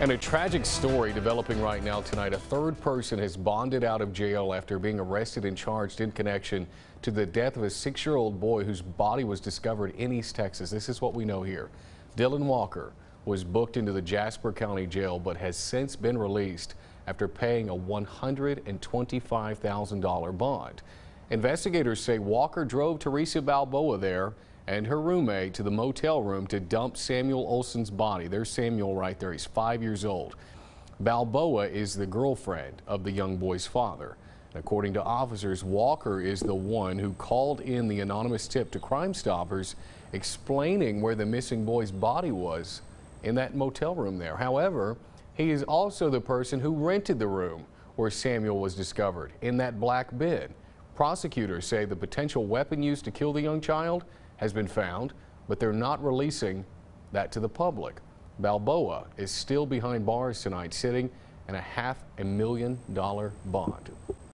And a tragic story developing right now tonight. A third person has bonded out of jail after being arrested and charged in connection to the death of a six-year-old boy whose body was discovered in East Texas. This is what we know here. Dylan Walker was booked into the Jasper County Jail but has since been released after paying a $125,000 bond. Investigators say Walker drove Theresa Balboa there and her roommate to the motel room to dump Samuel Olson's body. There's Samuel right there. He's five years old. Balboa is the girlfriend of the young boy's father. According to officers, Walker is the one who called in the anonymous tip to Crime Stoppers explaining where the missing boy's body was in that motel room there. However, he is also the person who rented the room where Samuel was discovered in that black bin. Prosecutors say the potential weapon used to kill the young child has been found, but they're not releasing that to the public. Balboa is still behind bars tonight, sitting in a half a million dollar bond.